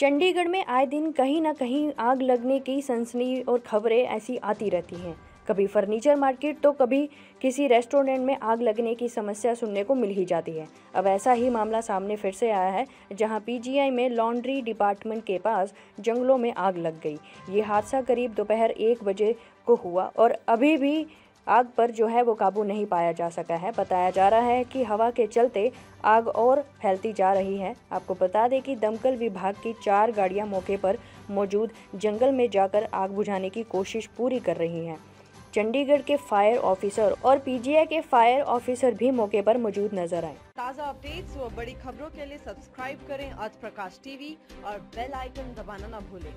चंडीगढ़ में आए दिन कहीं ना कहीं आग लगने की सनसनी और खबरें ऐसी आती रहती हैं। कभी फर्नीचर मार्केट तो कभी किसी रेस्टोरेंट में आग लगने की समस्या सुनने को मिल ही जाती है। अब ऐसा ही मामला सामने फिर से आया है, जहाँ पीजीआई में लॉन्ड्री डिपार्टमेंट के पास जंगलों में आग लग गई। ये हादसा करीब दोपहर एक बजे को हुआ और अभी भी आग पर जो है वो काबू नहीं पाया जा सका है। बताया जा रहा है कि हवा के चलते आग और फैलती जा रही है। आपको बता दें कि दमकल विभाग की चार गाड़ियाँ मौके पर मौजूद जंगल में जाकर आग बुझाने की कोशिश पूरी कर रही हैं। चंडीगढ़ के फायर ऑफिसर और पीजीआई के फायर ऑफिसर भी मौके पर मौजूद नज़र आए। ताज़ा अपडेट्स व बड़ी खबरों के लिए सब्सक्राइब करें आज प्रकाश टीवी और बेल आइकन दबाना न भूलें।